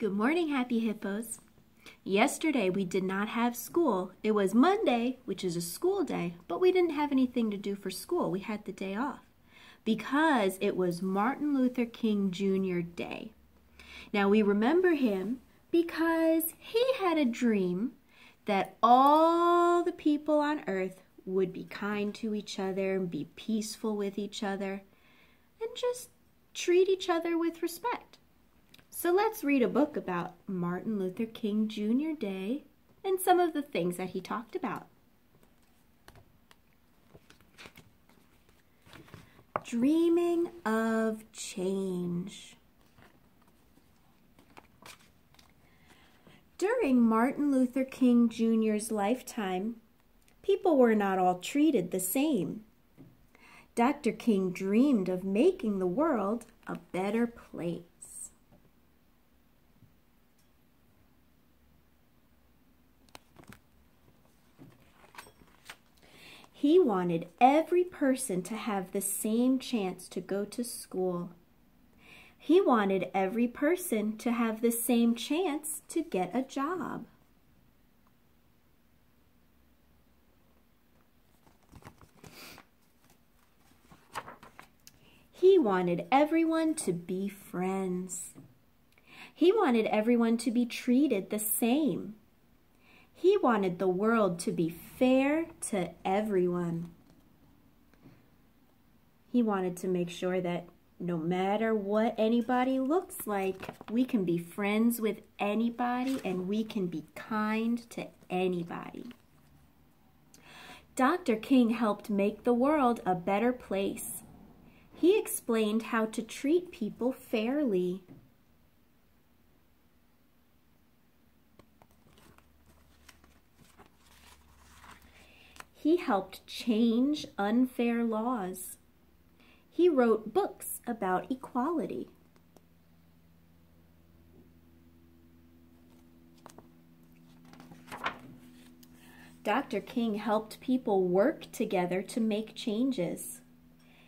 Good morning, Happy Hippos. Yesterday we did not have school. It was Monday, which is a school day, but we didn't have anything to do for school. We had the day off because it was Martin Luther King Jr. Day. Now we remember him because he had a dream that all the people on earth would be kind to each other and be peaceful with each other and just treat each other with respect. So let's read a book about Martin Luther King Jr. Day and some of the things that he talked about. Dreaming of Change. During Martin Luther King Jr.'s lifetime, people were not all treated the same. Dr. King dreamed of making the world a better place. He wanted every person to have the same chance to go to school. He wanted every person to have the same chance to get a job. He wanted everyone to be friends. He wanted everyone to be treated the same. He wanted the world to be fair to everyone. He wanted to make sure that no matter what anybody looks like, we can be friends with anybody and we can be kind to anybody. Dr. King helped make the world a better place. He explained how to treat people fairly. He helped change unfair laws. He wrote books about equality. Dr. King helped people work together to make changes.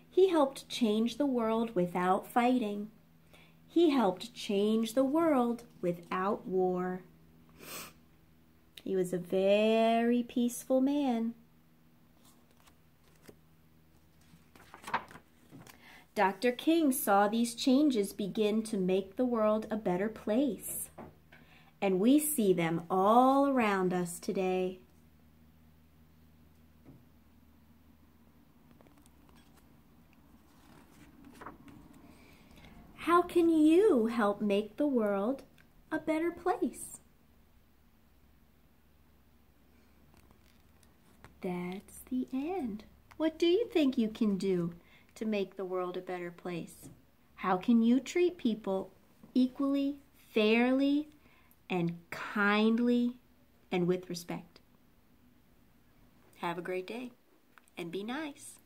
He helped change the world without fighting. He helped change the world without war. He was a very peaceful man. Dr. King saw these changes begin to make the world a better place. And we see them all around us today. How can you help make the world a better place? That's the end. What do you think you can do? To make the world a better place? How can you treat people equally, fairly, and kindly, and with respect? Have a great day and be nice.